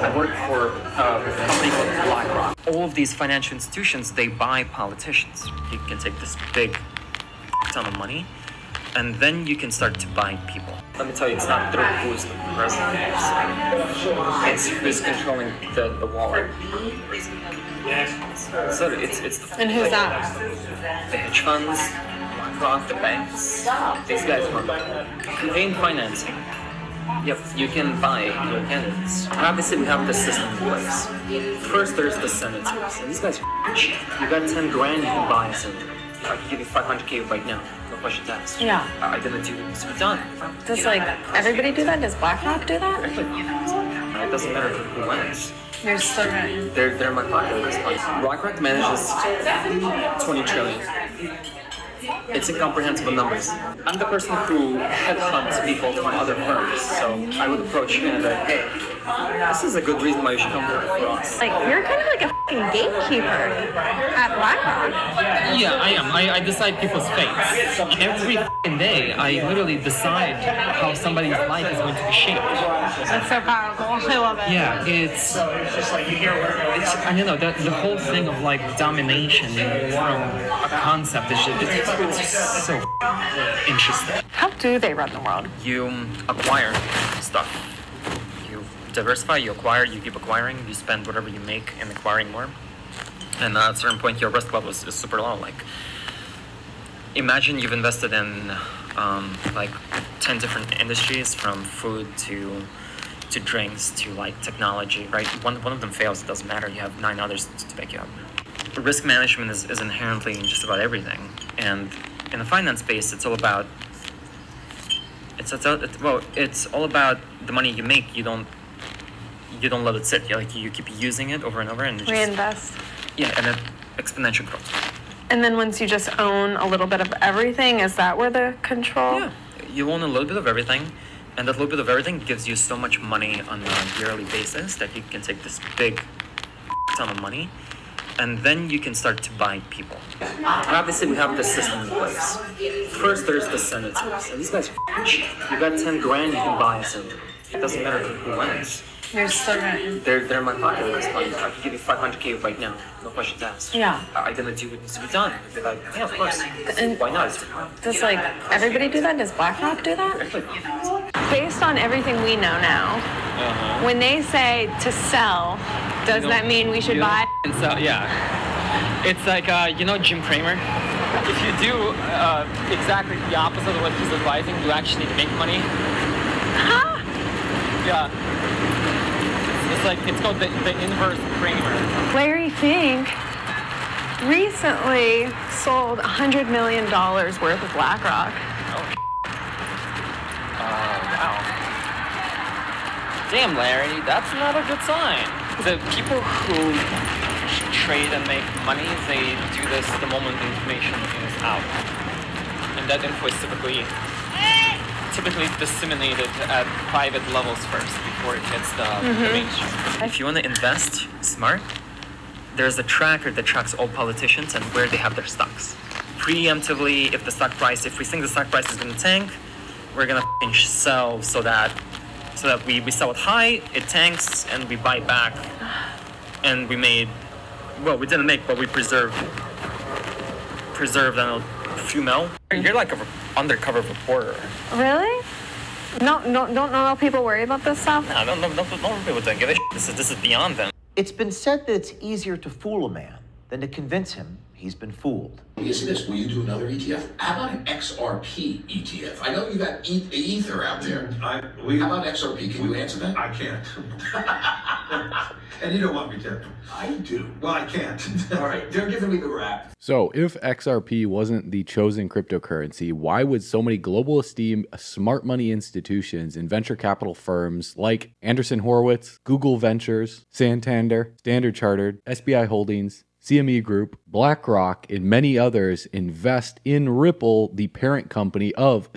I work for uh, a company called BlackRock. All of these financial institutions, they buy politicians. You can take this big ton of money, and then you can start to buy people. Let me tell you, it's not through who's the president. It's who's controlling the, the wallet. So it's, it's the, And who's that? the hedge funds, BlackRock, the banks. These guys run campaign financing. Yep, you can buy your candidates. Obviously, we have the system in place. First, there's the senators. And these guys are cheap. You got 10 grand, you can buy a senator. I can give you 500k right now. No questions asked. Yeah. I I didn't do this. We're done. Does like everybody do that? Does BlackRock do that? Uh, it doesn't matter who wins. You're still right. They're, they're my pocket at this point. BlackRock manages 20 trillion. It's incomprehensible numbers. I'm the person who headhunts people from other firms, so I would approach you and be like, hey, this is a good reason why you should come work for us. Like you're kind of like a fucking gatekeeper at BlackRock. Yeah, I am. I, I decide people's fates. Every f***ing day, I literally decide how somebody's life is going to be shaped. That's so powerful. I love it. Yeah, it's, it's I don't know, the, the whole thing of like domination from a concept is just, it's, it's so f***ing interesting. How do they run the world? You acquire stuff. Diversify, you acquire, you keep acquiring, you spend whatever you make in acquiring more. And at a certain point, your risk level is, is super low. Like, imagine you've invested in um, like 10 different industries from food to to drinks to like technology, right? One, one of them fails, it doesn't matter. You have nine others to back you up. Risk management is, is inherently in just about everything. And in the finance space, it's all about it's, it's well, it's all about the money you make. You don't you don't let it sit. You like you keep using it over and over, and just, Reinvest. yeah, and it exponential growth. And then once you just own a little bit of everything, is that where the control? Yeah, you own a little bit of everything, and that little bit of everything gives you so much money on a yearly basis that you can take this big ton of money, and then you can start to buy people. Obviously, we have the system in place. First, there's the senators, and these guys are. You got 10 grand, you can buy a senator. It doesn't matter who wins. You're still right. They're, they're my at. I can give you 500k right now. No questions asked. Yeah. I I didn't do what needs to be done. They're like, yeah, of course. And- Why not? Does like everybody do that? Does BlackRock do that? Based on everything we know now, when they say to sell, does You know- that mean we should you know, buy? And so, yeah. It's like, uh, you know Jim Cramer? If you do uh, exactly the opposite of what he's advising, you actually make money. Huh? Yeah. It's, like, it's called the, the inverse Cramer. Larry Fink recently sold $100 million worth of BlackRock. Uh, wow. Damn, Larry, that's not a good sign. The people who trade and make money, they do this the moment the information is out. And that info is typically typically disseminated at private levels first before it hits the, the mm-hmm. mainstream. If you want to invest smart, there's a tracker that tracks all politicians and where they have their stocks. Preemptively, if the stock price, if we think the stock price is going to tank, we're going to sell so that so that we, we sell it high, it tanks, and we buy back, and we made well, we didn't make, but we preserved preserved I don't know, a few mil. You're like a undercover reporter. Really? No, no, don't know people worry about this stuff. No, don't, don't, don't, don't people don't give a shit. This is this is beyond them. It's been said that it's easier to fool a man than to convince him he's been fooled. Is this? Will you do another ETF? How about an XRP ETF? I know you got e- Ether out there. I, we, How about XRP? Can you answer that? I can't. and you don't want me to. I do. Well, I can't. All right, they're giving me the rap. So, if XRP wasn't the chosen cryptocurrency, why would so many global esteemed uh, smart money institutions and venture capital firms like Andreessen Horowitz, Google Ventures, Santander, Standard Chartered, SBI Holdings, CME Group, BlackRock, and many others invest in Ripple, the parent company of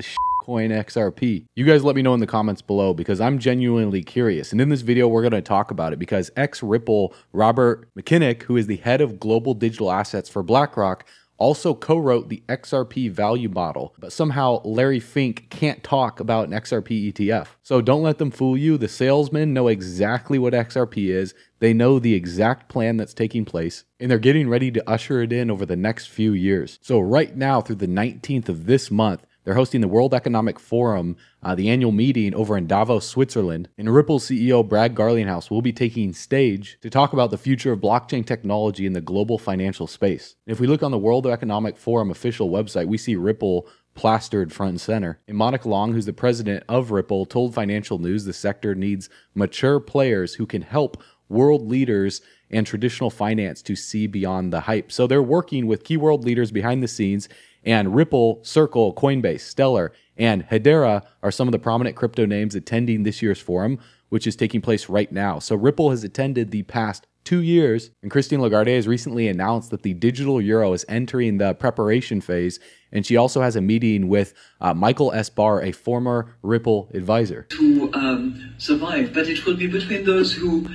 Coin XRP. You guys let me know in the comments below because I'm genuinely curious. And in this video, we're going to talk about it because ex Ripple Robert Mitchnick, who is the head of global digital assets for BlackRock, also co wrote the XRP value model, but somehow Larry Fink can't talk about an XRP ETF. So don't let them fool you. The salesmen know exactly what XRP is, they know the exact plan that's taking place, and they're getting ready to usher it in over the next few years. So, right now, through the 19th of this month, they're hosting the World Economic Forum, uh, the annual meeting over in Davos, Switzerland. And Ripple CEO Brad Garlinghouse will be taking stage to talk about the future of blockchain technology in the global financial space. And if we look on the World Economic Forum official website, we see Ripple plastered front and center. And Monica Long, who's the president of Ripple, told Financial News the sector needs mature players who can help world leaders and traditional finance to see beyond the hype. So they're working with key world leaders behind the scenes and Ripple, Circle, Coinbase, Stellar, and Hedera are some of the prominent crypto names attending this year's forum, which is taking place right now. So Ripple has attended the past two years, and Christine Lagarde has recently announced that the digital euro is entering the preparation phase. And she also has a meeting with uh, Michael S. Barr, a former Ripple advisor. To um, survive, but it will be between those who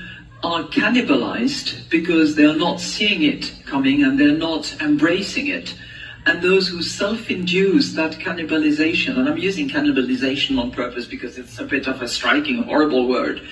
are cannibalized because they are not seeing it coming and they're not embracing it and those who self-induce that cannibalization, and I'm using cannibalization on purpose because it's a bit of a striking, horrible word,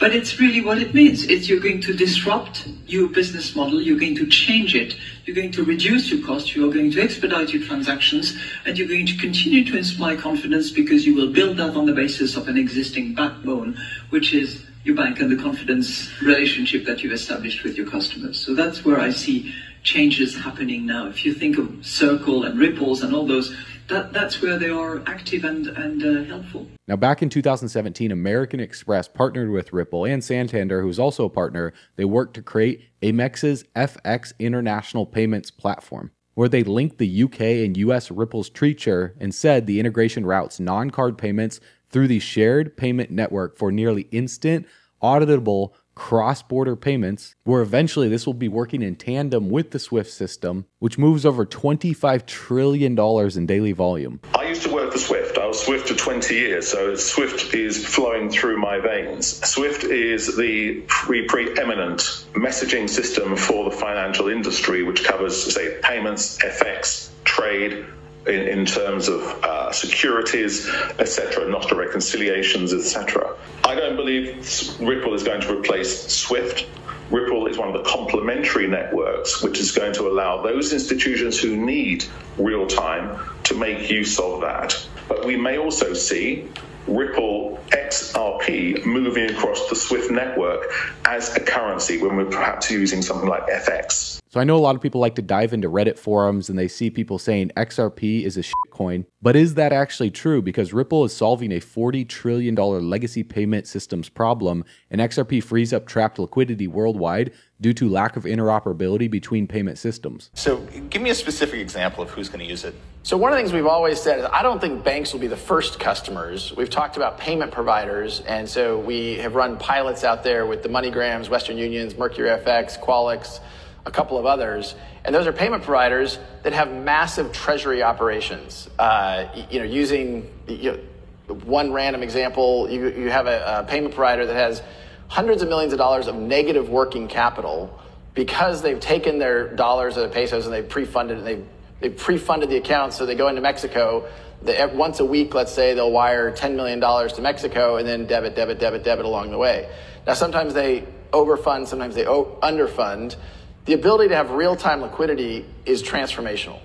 but it's really what it means. It's you're going to disrupt your business model, you're going to change it, you're going to reduce your cost, you're going to expedite your transactions, and you're going to continue to inspire confidence because you will build that on the basis of an existing backbone, which is your bank and the confidence relationship that you've established with your customers. So that's where I see changes happening now. If you think of Circle and Ripples and all those, that, that's where they are active and, and uh, helpful. Now, back in 2017, American Express partnered with Ripple and Santander, who is also a partner. They worked to create Amex's FX International Payments platform, where they linked the UK and US Ripple's Treacher and said the integration routes non card payments through the shared payment network for nearly instant, auditable cross border payments, where eventually this will be working in tandem with the SWIFT system, which moves over $25 trillion in daily volume. I used to work for SWIFT. I was SWIFT for 20 years, so SWIFT is flowing through my veins. SWIFT is the pre- preeminent messaging system for the financial industry, which covers, say, payments, FX, trade, in, in terms of uh, securities, etc., Nostro reconciliations, etc. I don't believe Ripple is going to replace SWIFT. Ripple is one of the complementary networks which is going to allow those institutions who need real time to make use of that. But we may also see Ripple XRP moving across the SWIFT network as a currency when we're perhaps using something like FX. So I know a lot of people like to dive into Reddit forums and they see people saying XRP is a coin, but is that actually true? Because Ripple is solving a $40 trillion legacy payment systems problem, and XRP frees up trapped liquidity worldwide due to lack of interoperability between payment systems. So, give me a specific example of who's going to use it. So, one of the things we've always said is I don't think banks will be the first customers. We've talked about payment providers, and so we have run pilots out there with the MoneyGrams, Western Unions, Mercury FX, Cuallix a couple of others. And those are payment providers that have massive treasury operations. Uh, you know, using you know, one random example, you, you have a, a payment provider that has hundreds of millions of dollars of negative working capital because they've taken their dollars or the pesos and they've pre-funded and they've, they've pre-funded the accounts. So they go into Mexico. They, once a week, let's say they'll wire $10 million to Mexico and then debit, debit, debit, debit along the way. Now, sometimes they overfund, sometimes they underfund. The ability to have real-time liquidity is transformational.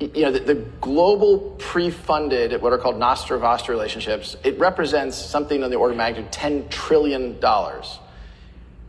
You know, the, the global pre-funded, what are called Nostro Vostro relationships, it represents something on the order of magnitude $10 trillion.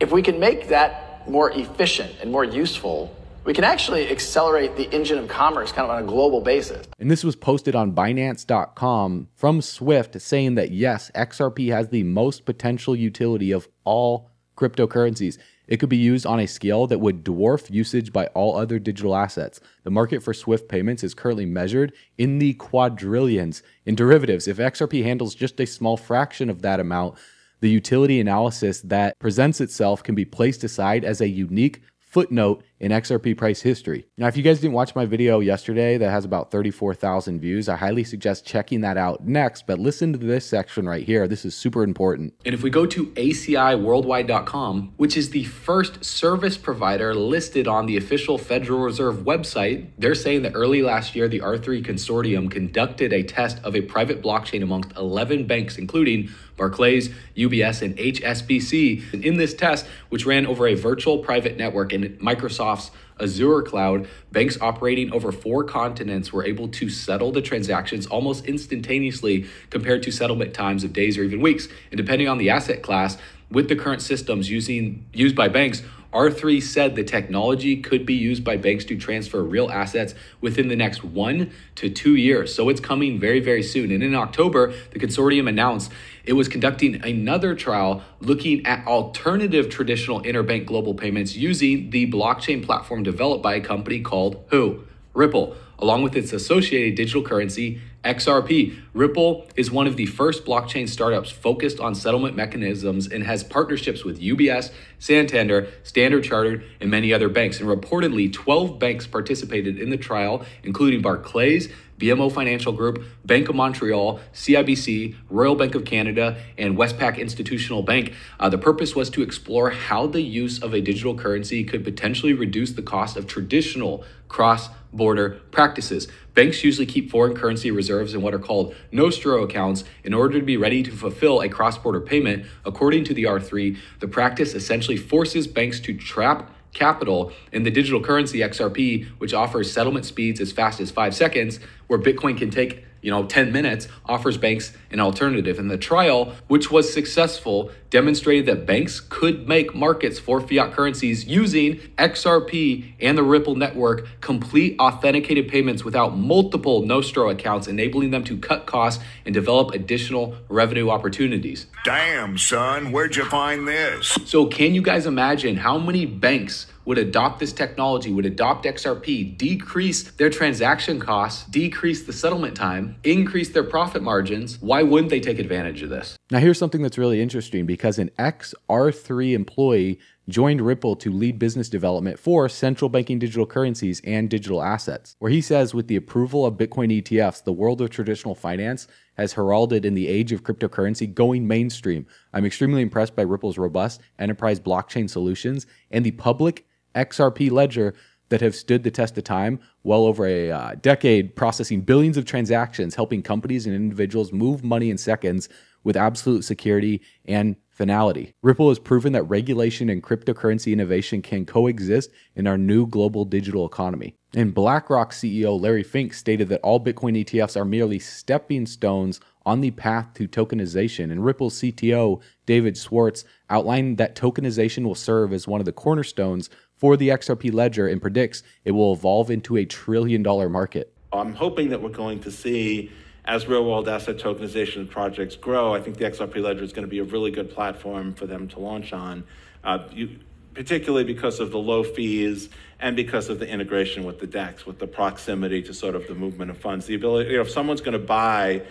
If we can make that more efficient and more useful, we can actually accelerate the engine of commerce kind of on a global basis. And this was posted on Binance.com from Swift saying that yes, XRP has the most potential utility of all cryptocurrencies. It could be used on a scale that would dwarf usage by all other digital assets. The market for Swift payments is currently measured in the quadrillions. In derivatives, if XRP handles just a small fraction of that amount, the utility analysis that presents itself can be placed aside as a unique footnote in XRP price history. Now, if you guys didn't watch my video yesterday that has about 34,000 views, I highly suggest checking that out next. But listen to this section right here. This is super important. And if we go to ACIworldwide.com, which is the first service provider listed on the official Federal Reserve website, they're saying that early last year, the R3 consortium conducted a test of a private blockchain amongst 11 banks, including Barclays, UBS, and HSBC. And in this test, which ran over a virtual private network in Microsoft's Azure cloud, banks operating over four continents were able to settle the transactions almost instantaneously compared to settlement times of days or even weeks. And depending on the asset class, with the current systems using used by banks, R3 said the technology could be used by banks to transfer real assets within the next one to two years. So it's coming very, very soon. And in October, the consortium announced it was conducting another trial looking at alternative traditional interbank global payments using the blockchain platform developed by a company called who? Ripple, along with its associated digital currency, XRP. Ripple is one of the first blockchain startups focused on settlement mechanisms and has partnerships with UBS, Santander, Standard Chartered, and many other banks. And reportedly, 12 banks participated in the trial, including Barclays, BMO Financial Group, Bank of Montreal, CIBC, Royal Bank of Canada, and Westpac Institutional Bank. Uh, the purpose was to explore how the use of a digital currency could potentially reduce the cost of traditional cross border practices. Banks usually keep foreign currency reserves in what are called nostro accounts in order to be ready to fulfill a cross border payment. According to the R3, the practice essentially forces banks to trap capital in the digital currency XRP, which offers settlement speeds as fast as five seconds, where Bitcoin can take you know 10 minutes offers banks an alternative and the trial which was successful demonstrated that banks could make markets for fiat currencies using XRP and the Ripple network complete authenticated payments without multiple Nostro accounts enabling them to cut costs and develop additional revenue opportunities. Damn son where'd you find this? So can you guys imagine how many banks would adopt this technology, would adopt XRP, decrease their transaction costs, decrease the settlement time, increase their profit margins, why wouldn't they take advantage of this? Now, here's something that's really interesting because an ex R3 employee joined Ripple to lead business development for central banking digital currencies and digital assets, where he says with the approval of Bitcoin ETFs, the world of traditional finance has heralded in the age of cryptocurrency going mainstream. I'm extremely impressed by Ripple's robust enterprise blockchain solutions and the public XRP ledger that have stood the test of time, well over a uh, decade, processing billions of transactions, helping companies and individuals move money in seconds with absolute security and finality. Ripple has proven that regulation and cryptocurrency innovation can coexist in our new global digital economy. And BlackRock CEO Larry Fink stated that all Bitcoin ETFs are merely stepping stones on the path to tokenization. And Ripple's CTO David Schwartz outlined that tokenization will serve as one of the cornerstones for the XRP ledger and predicts it will evolve into a trillion dollar market. I'm hoping that we're going to see as real world asset tokenization projects grow, I think the XRP ledger is going to be a really good platform for them to launch on, uh, you, particularly because of the low fees and because of the integration with the DEX, with the proximity to sort of the movement of funds. The ability, you know, if someone's going to buy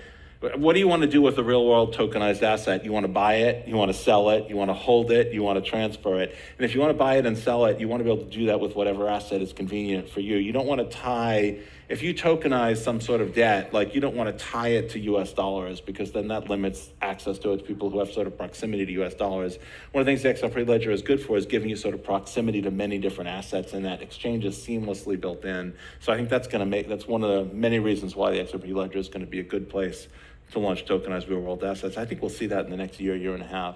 what do you want to do with a real world tokenized asset? You want to buy it, you want to sell it, you want to hold it, you want to transfer it. And if you want to buy it and sell it, you want to be able to do that with whatever asset is convenient for you. You don't want to tie, if you tokenize some sort of debt, like you don't want to tie it to US dollars because then that limits access to it to people who have sort of proximity to US dollars. One of the things the XRP Ledger is good for is giving you sort of proximity to many different assets and that exchange is seamlessly built in. So I think that's going to make, that's one of the many reasons why the XRP Ledger is going to be a good place to launch tokenized real world assets. I think we'll see that in the next year, year and a half.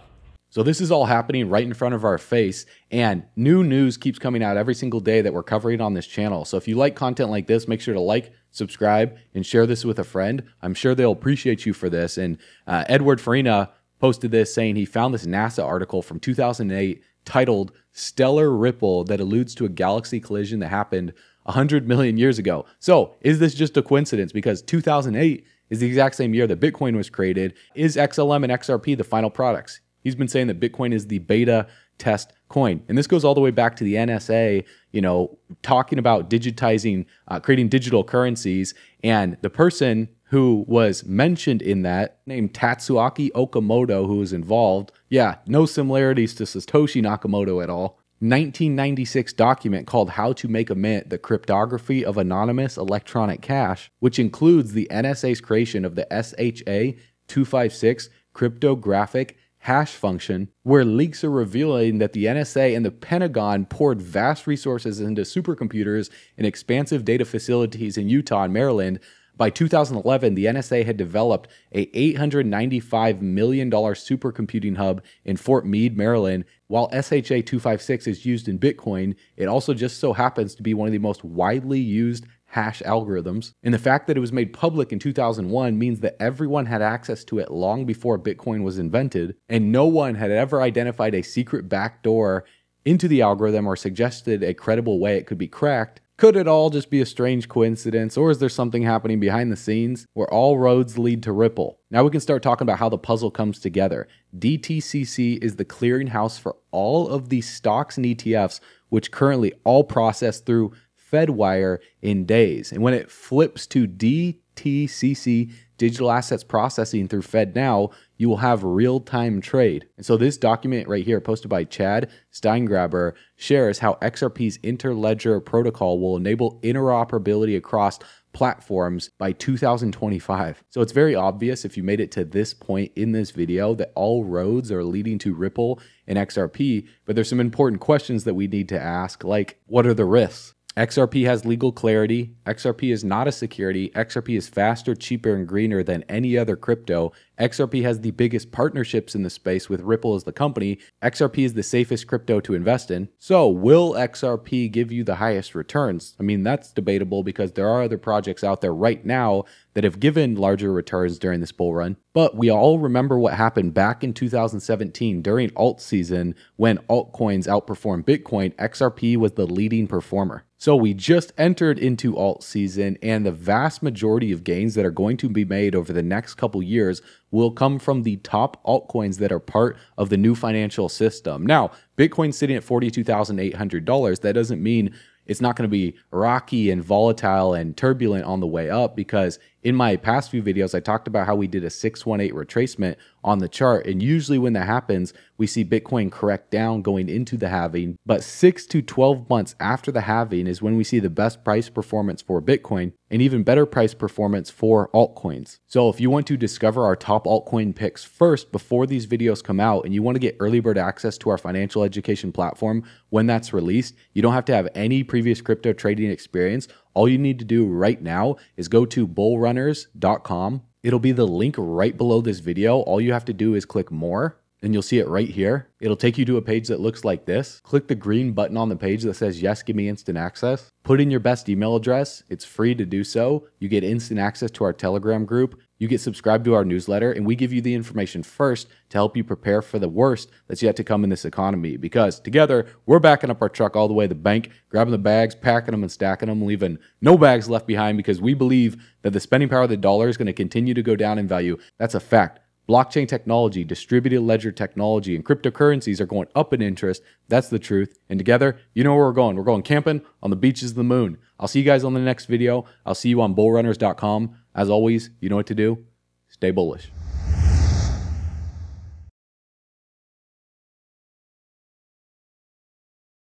So this is all happening right in front of our face and new news keeps coming out every single day that we're covering on this channel. So if you like content like this, make sure to like, subscribe, and share this with a friend. I'm sure they'll appreciate you for this. And uh, Edward Farina posted this saying he found this NASA article from 2008 titled Stellar Ripple that alludes to a galaxy collision that happened 100 million years ago. So is this just a coincidence? Because 2008 is the exact same year that Bitcoin was created. Is XLM and XRP the final products? He's been saying that Bitcoin is the beta test coin. And this goes all the way back to the NSA, you know, talking about digitizing, uh, creating digital currencies. And the person who was mentioned in that, named Tatsuaki Okamoto, who was involved, yeah, no similarities to Satoshi Nakamoto at all. 1996 document called How to Make a Mint The Cryptography of Anonymous Electronic Cash, which includes the NSA's creation of the SHA 256 cryptographic hash function, where leaks are revealing that the NSA and the Pentagon poured vast resources into supercomputers and expansive data facilities in Utah and Maryland by 2011, the NSA had developed a $895 million supercomputing hub in Fort Meade, Maryland. While SHA 256 is used in Bitcoin, it also just so happens to be one of the most widely used hash algorithms. And the fact that it was made public in 2001 means that everyone had access to it long before Bitcoin was invented, and no one had ever identified a secret backdoor into the algorithm or suggested a credible way it could be cracked could it all just be a strange coincidence, or is there something happening behind the scenes where all roads lead to Ripple? Now we can start talking about how the puzzle comes together. DTCC is the clearinghouse for all of the stocks and ETFs, which currently all process through Fedwire in days. And when it flips to DTCC digital assets processing through FedNow, you will have real time trade. And so, this document right here, posted by Chad Steingraber, shares how XRP's interledger protocol will enable interoperability across platforms by 2025. So it's very obvious if you made it to this point in this video that all roads are leading to Ripple and XRP, but there's some important questions that we need to ask like what are the risks? XRP has legal clarity. XRP is not a security. XRP is faster, cheaper, and greener than any other crypto. XRP has the biggest partnerships in the space with Ripple as the company. XRP is the safest crypto to invest in. So, will XRP give you the highest returns? I mean, that's debatable because there are other projects out there right now that have given larger returns during this bull run. But we all remember what happened back in 2017 during alt season when altcoins outperformed Bitcoin. XRP was the leading performer. So we just entered into alt season, and the vast majority of gains that are going to be made over the next couple years will come from the top altcoins that are part of the new financial system. Now, Bitcoin's sitting at $42,800. That doesn't mean it's not going to be rocky and volatile and turbulent on the way up because in my past few videos, I talked about how we did a 618 retracement on the chart. And usually when that happens, we see Bitcoin correct down going into the halving. But six to 12 months after the halving is when we see the best price performance for Bitcoin and even better price performance for altcoins. So if you want to discover our top altcoin picks first before these videos come out and you want to get early bird access to our financial education platform when that's released, you don't have to have any previous crypto trading experience. All you need to do right now is go to bullrunners.com. It'll be the link right below this video. All you have to do is click more and you'll see it right here. It'll take you to a page that looks like this. Click the green button on the page that says, Yes, give me instant access. Put in your best email address. It's free to do so. You get instant access to our Telegram group. You get subscribed to our newsletter, and we give you the information first to help you prepare for the worst that's yet to come in this economy. Because together, we're backing up our truck all the way to the bank, grabbing the bags, packing them, and stacking them, leaving no bags left behind because we believe that the spending power of the dollar is going to continue to go down in value. That's a fact. Blockchain technology, distributed ledger technology, and cryptocurrencies are going up in interest. That's the truth. And together, you know where we're going. We're going camping on the beaches of the moon. I'll see you guys on the next video. I'll see you on bullrunners.com. As always, you know what to do. Stay bullish.